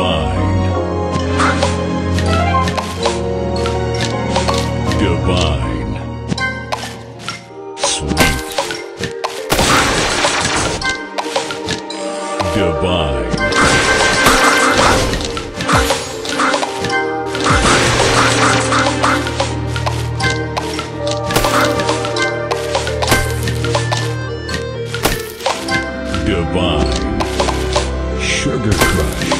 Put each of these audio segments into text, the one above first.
Divine. Divine. Sweet. Divine. Divine. Sugar Crush.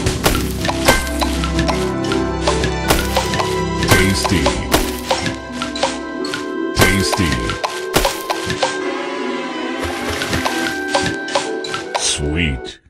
sweet.